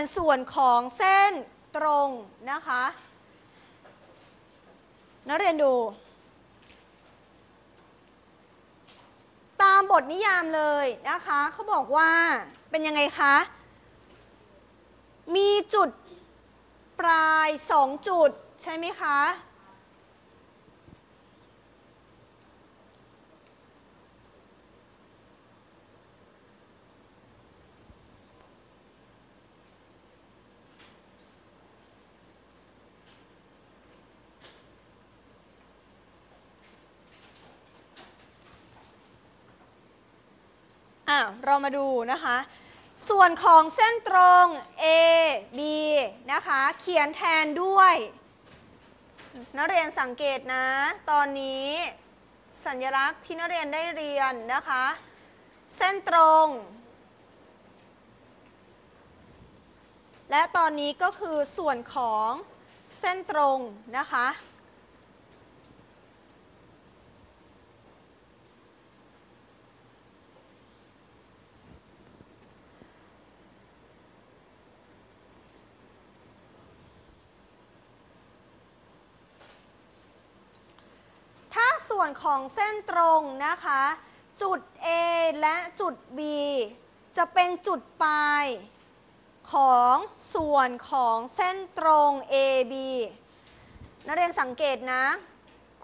นส่วนของเส้นตรงนะคะ นักเรียนดู ตามบทนิยามเลยนะคะเขาบอกว่าเป็นยังไงคะ มีจุดปลายสองจุดใช่ไหมคะ อะเรามาดูนะคะ ส่วนของเส้นตรง A B นะคะ เขียนแทนด้วย นักเรียนสังเกตนะ ตอนนี้สัญลักษณ์ที่นักเรียนได้เรียนนะคะ เส้นตรง และตอนนี้ก็คือส่วนของเส้นตรงนะคะ ถ้า ส่วนของเส้นตรงนะคะ จุด A และจุด B จะเป็นจุดปลายของส่วนของเส้นตรง AB นักเรียนสังเกตนะ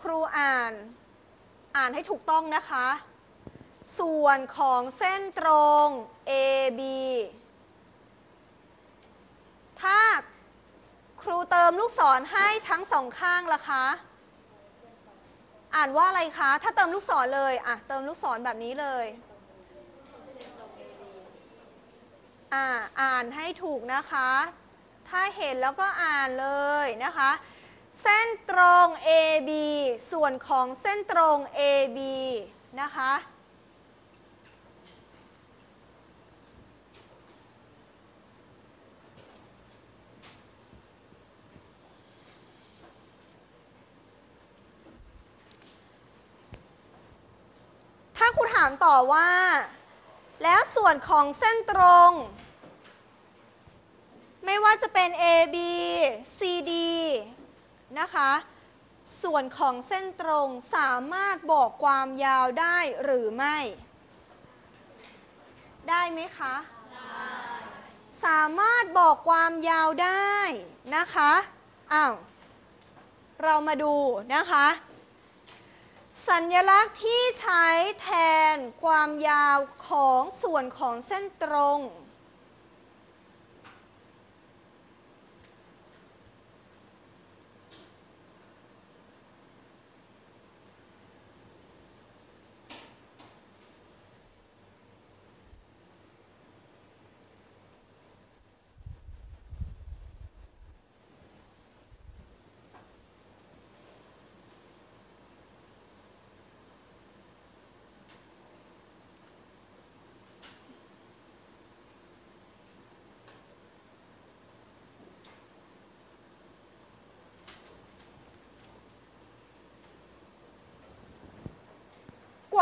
ครูอ่าน อ่านให้ถูกต้องนะคะ ส่วนของเส้นตรง AB ถ้าครูเติมลูกศรให้ทั้งสองข้างล่ะคะ อ่านว่าอะไรคะ ถ้าเติมลูกศรเลยอะเติมลูกศรแบบนี้เลย อ่าอ่านให้ถูกนะคะ ถ้าเห็นแล้วก็อ่านเลยนะคะ เส้นตรง AB ส่วนของเส้นตรง AB นะคะ ถ้าครูถามต่อว่า แล้วส่วนของเส้นตรง ไม่ว่าจะเป็น AB CD นะคะ ส่วนของเส้นตรงสามารถบอกความยาวได้หรือไม่ ได้ไหมคะ สามารถบอกความยาวได้นะคะ อ้าว เรามาดูนะคะ สัญลักษณ์ที่ใช้แทนความยาวของส่วนของเส้นตรง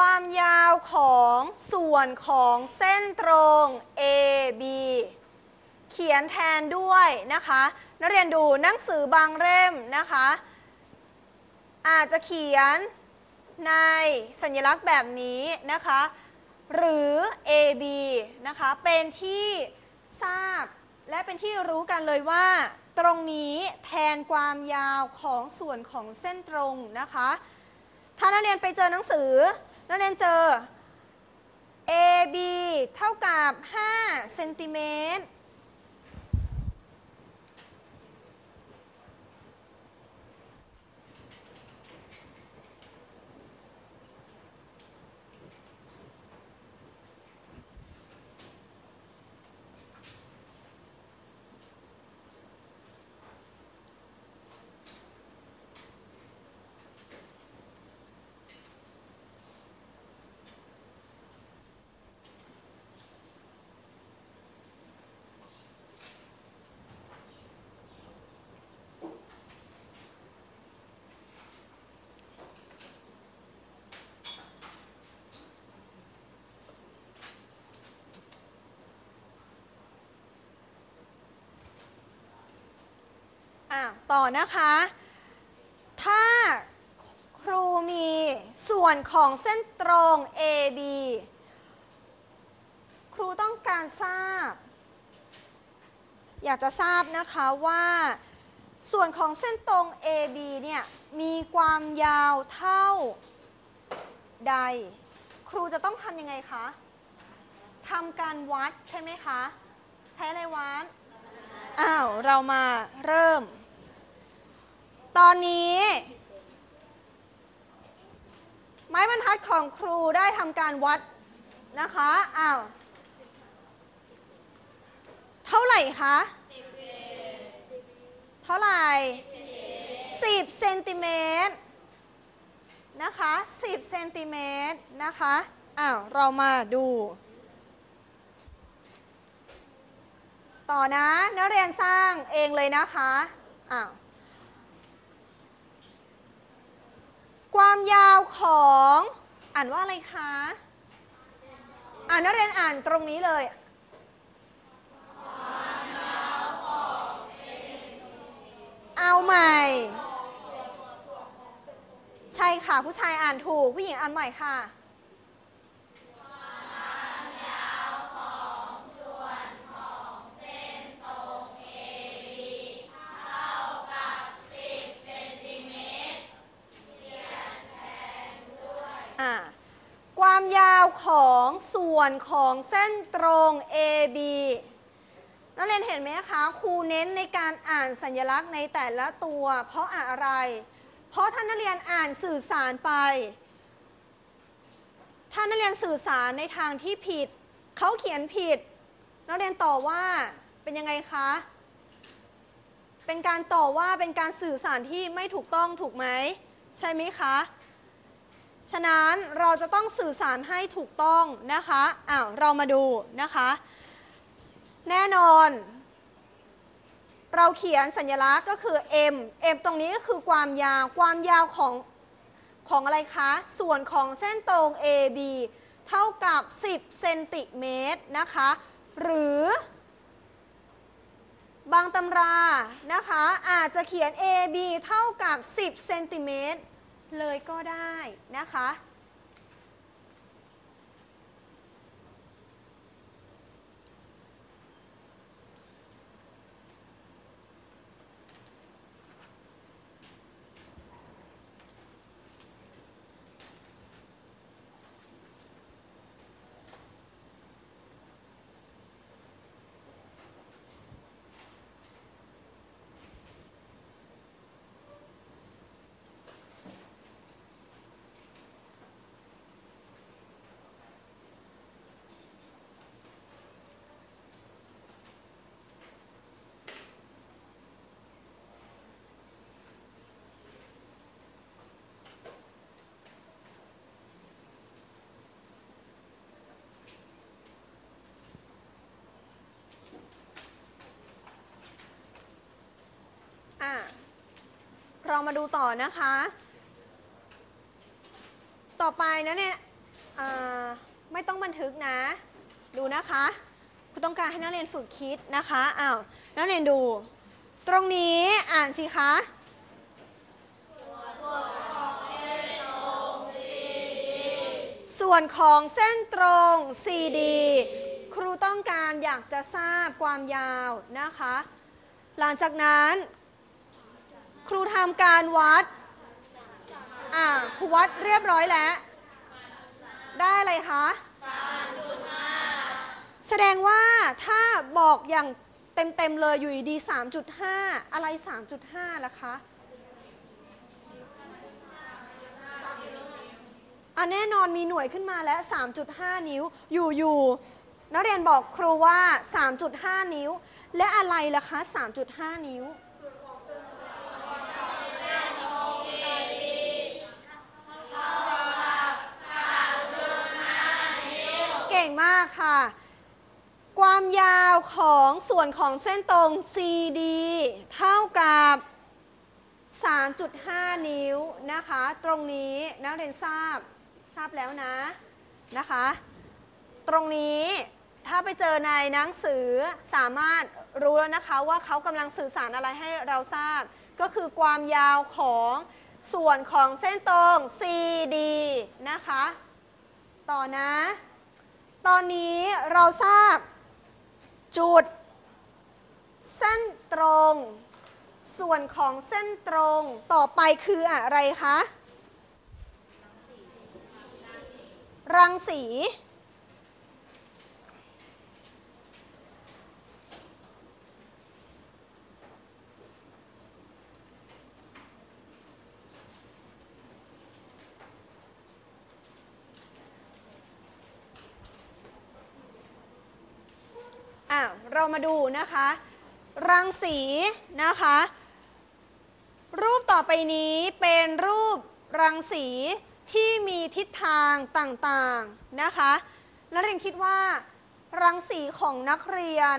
ความยาวของส่วนของเส้นตรง AB เขียนแทนด้วยนะคะ นักเรียนดูหนังสือบางเล่มนะคะ อาจจะเขียนในสัญลักษณ์แบบนี้นะคะ หรือ AB นะคะ เป็นที่ทราบและเป็นที่รู้กันเลยว่า ตรงนี้แทนความยาวของส่วนของเส้นตรงนะคะ ถ้านักเรียนไปเจอหนังสือ นักเรียนเจอ AB เท่ากับ 5 เซนติเมตร อะต่อนะคะ ถ้าครูมีส่วนของเส้นตรง AB ครูต้องการทราบ อยากจะทราบนะคะว่าส่วนของเส้นตรง AB เนี่ยมีความยาวเท่าใด ครูจะต้องทำยังไงคะทำการวัดใช่ไหมคะ ใช้อะไรวัด อ้าว เรามาเริ่ม ตอนนี้ ไม้บรรทัดของครูได้ทำการวัดนะคะ อ้าว เท่าไหร่คะ เท่าไหร่สิบเซนติเมตรนะคะสิบเซนติเมตรนะคะ อ้าว เรามาดู ต่อนะ นักเรียนสร้างเองเลยนะคะ อ้าว ความยาวของอ่านว่าอะไรคะ อ่านนักเรียนอ่านตรงนี้เลย เอาใหม่ ใช่ค่ะ ผู้ชายอ่านถูก ผู้หญิงอ่านใหม่ค่ะ อะความยาวของส่วนของเส้นตรง AB นักเรียนเห็นไหมคะครูเน้นในการอ่านสัญลักษณ์ในแต่ละตัว เพราะอะไร เพราะท่านนักเรียนอ่านสื่อสารไปถ้านักเรียนสื่อสารในทางที่ผิด เขาเขียนผิด นักเรียนต่อว่าเป็นยังไงคะ เป็นการต่อว่าเป็นการสื่อสารที่ไม่ถูกต้องถูกไหม ใช่ไหมคะ ฉะนั้นเราจะต้องสื่อสารให้ถูกต้องนะคะอ้าวเรามาดูนะคะ แน่นอน เราเขียนสัญลักษณ์ก็คือ m m ตรงนี้ก็คือความยาว ความยาวของของอะไรคะ ส่วนของเส้นตรง AB เท่ากับ 10 เซนติเมตรนะคะ หรือบางตำรานะคะ อาจจะเขียน AB เท่ากับ 10 เซนติเมตร เลยก็ได้นะคะ เรามาดูต่อนะคะ ต่อไปนะเนี่ยไม่ต้องบันทึกนะ ดูนะคะคุณต้องการให้นักเรียนฝึกคิดนะคะอ้าวนักเรียนดู ตรงนี้อ่านสิคะส่วนของเส้นตรง CD ครูต้องการอยากจะทราบความยาวนะคะ หลังจากนั้น รูทำการวัด อ่าครูวัดเรียบร้อยแล้ว ได้อะไรคะแสดงว่าถ้าบอกอย่างเต็มๆเลยอยู่ดี 3.5 อะไร 3.5ล่ะคะอะแน่นอนมีหน่วยขึ้นมาแล้ว 3.5 นิ้ว อยู่ๆนักเรียนบอกครูว่า 3.5 นิ้ว และอะไรล่ะคะ 3.5 นิ้ว เก่งมากค่ะ ความยาวของส่วนของเส้นตรง CD เท่ากับ 3.5 นิ้วนะคะ ตรงนี้นักเรียนทราบทราบแล้วนะนะคะ ตรงนี้ถ้าไปเจอในหนังสือสามารถรู้แล้วนะคะว่าเขากำลังสื่อสารอะไรให้เราทราบ ก็คือความยาวของส่วนของเส้นตรง CD นะคะ ต่อนะ ตอนนี้เราทราบ จุด เส้นตรง ส่วนของเส้นตรงต่อไปคืออะไรคะ รังสี เรามาดูนะคะ รังสีนะคะ รูปต่อไปนี้เป็นรูปรังสีที่มีทิศทางต่างๆนะคะ นักเรียนคิดว่า รังสีของนักเรียน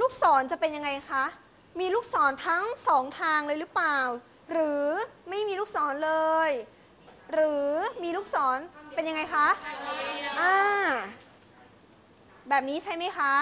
ลูกศรจะเป็นยังไงคะ มีลูกศรทั้งสองทางเลยหรือเปล่า หรือไม่มีลูกศรเลย หรือมีลูกศรเป็นยังไงคะ อ่า แบบนี้ใช่ไหมคะ